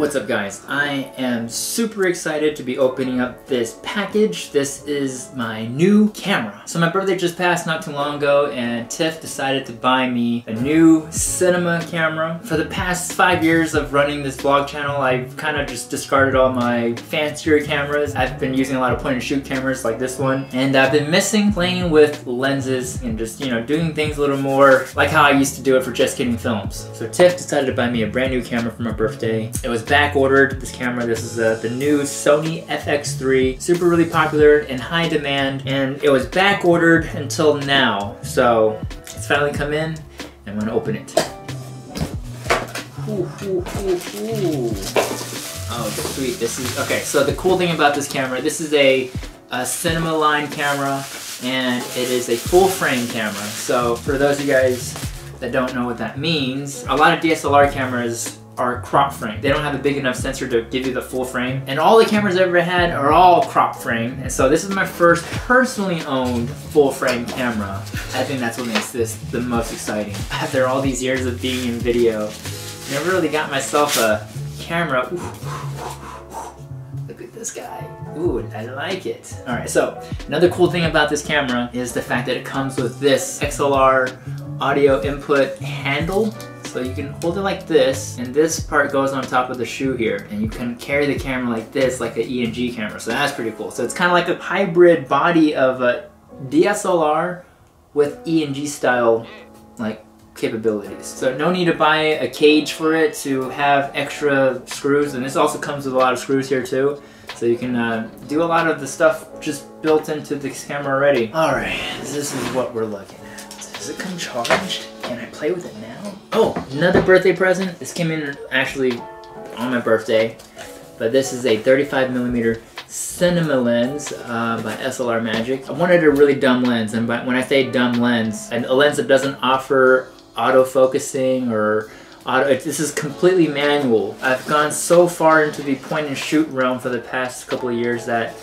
What's up guys? I am super excited to be opening up this package. This is my new camera. So my birthday just passed not too long ago and Tiff decided to buy me a new cinema camera. For the past five years of running this vlog channel, I've kind of just discarded all my fancier cameras. I've been using a lot of point and shoot cameras like this one and I've been missing playing with lenses and just, you know, doing things a little more like how I used to do it for Just Kidding Films. So Tiff decided to buy me a brand new camera for my birthday. It was back ordered this camera. This is uh, the new Sony FX3. Super really popular in high demand and it was back ordered until now. So it's finally come in and I'm gonna open it. Ooh, ooh, ooh, oh sweet, this is, okay, so the cool thing about this camera, this is a, a cinema line camera and it is a full frame camera. So for those of you guys that don't know what that means, a lot of DSLR cameras are crop frame. They don't have a big enough sensor to give you the full frame. And all the cameras I've ever had are all crop frame. And so this is my first personally owned full frame camera. I think that's what makes this the most exciting. After all these years of being in video, never really got myself a camera. Look at this guy. Ooh, I like it. All right, so another cool thing about this camera is the fact that it comes with this XLR audio input handle so you can hold it like this, and this part goes on top of the shoe here, and you can carry the camera like this, like an ENG camera. So that's pretty cool. So it's kind of like a hybrid body of a DSLR with ENG style like capabilities. So no need to buy a cage for it to have extra screws, and this also comes with a lot of screws here too. So you can uh, do a lot of the stuff just built into this camera already. All right, this is what we're looking at. Does it come charged? Play with it now? Oh, another birthday present. This came in actually on my birthday, but this is a 35 millimeter cinema lens uh, by SLR Magic. I wanted a really dumb lens, and when I say dumb lens, and a lens that doesn't offer auto focusing or auto, this is completely manual. I've gone so far into the point and shoot realm for the past couple of years that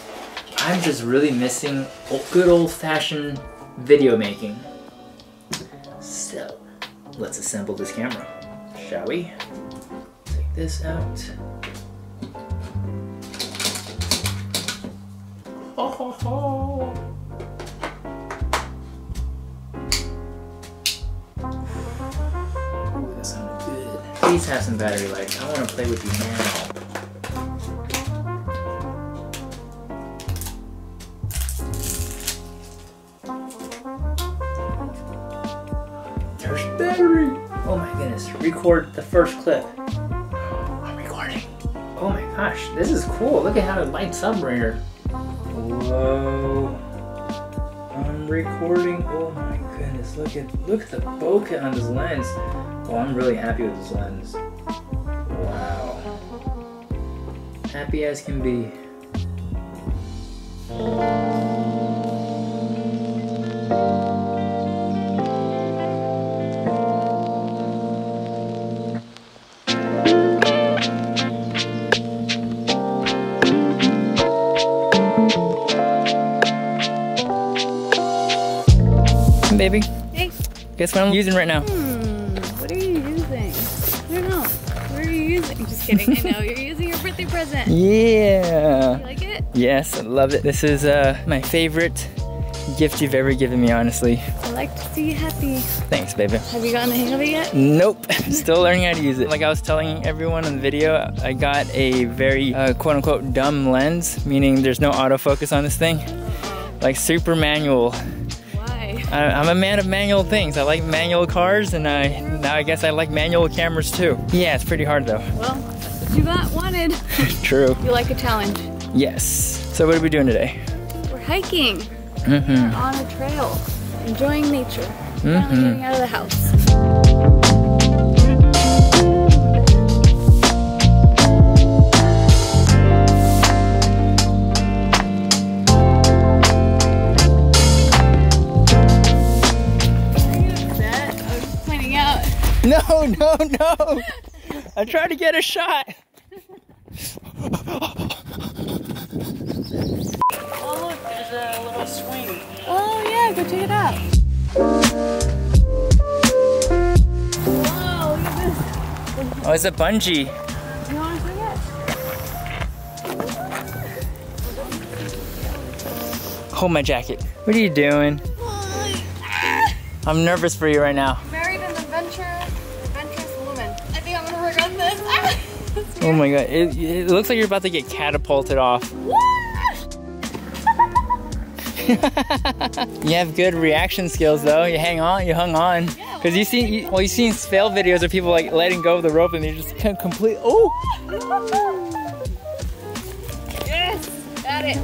I'm just really missing good old fashioned video making. Let's assemble this camera, shall we? Take this out. Ho ho ho! That sounded good. Please have some battery life. I want to play with you now. Battery. Oh my goodness, record the first clip. I'm recording. Oh my gosh, this is cool. Look at how it lights up right here. Whoa. I'm recording. Oh my goodness, look at look at the bokeh on this lens. Oh, I'm really happy with this lens. Wow. Happy as can be. Baby. Hey. Guess what I'm using right now? Hmm, what are you using? I don't know. What are you using? Just kidding. I know you're using your birthday present. Yeah. You like it? Yes, I love it. This is uh, my favorite gift you've ever given me, honestly. I like to see you happy. Thanks, baby. Have you gotten the hang of it yet? Nope. Still learning how to use it. Like I was telling everyone in the video, I got a very uh, quote unquote dumb lens, meaning there's no autofocus on this thing. Like super manual. I, am a man of manual things. I like manual cars, and I now I guess I like manual cameras too. Yeah, it's pretty hard though. Well, what you got wanted. True. You like a challenge? Yes. So what are we doing today? We're hiking. Mm -hmm. We're on a trail, enjoying nature. Mm -hmm. getting out of the house. I'm trying to get a shot. oh, look, there's a little swing. Oh, yeah, go check it out. Whoa, oh, it's a bungee. You want to it? Hold my jacket. What are you doing? I'm nervous for you right now. I think I'm gonna regret this. Oh my god, it, it looks like you're about to get catapulted off. You have good reaction skills though. You hang on, you hung on. Cause you see, you, well, you seen fail videos of people like letting go of the rope and they just can't complete. Oh, yes, got it.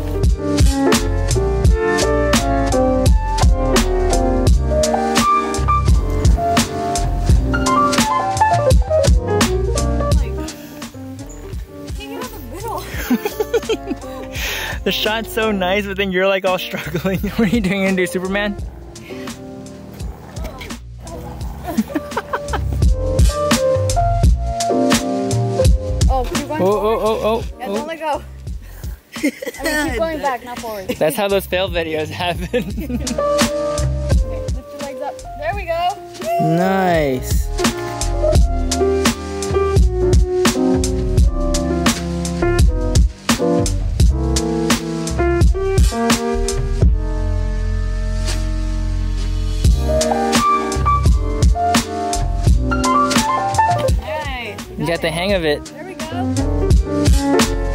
The shot's so nice, but then you're like all struggling. what are you doing? You gonna do Superman? Oh, keep going Oh, forward. oh, oh, oh Yeah, oh. don't let go. I mean, keep going back, not forward. That's how those fail videos happen. lift your legs up. There we go. nice. The hang of it. There we go.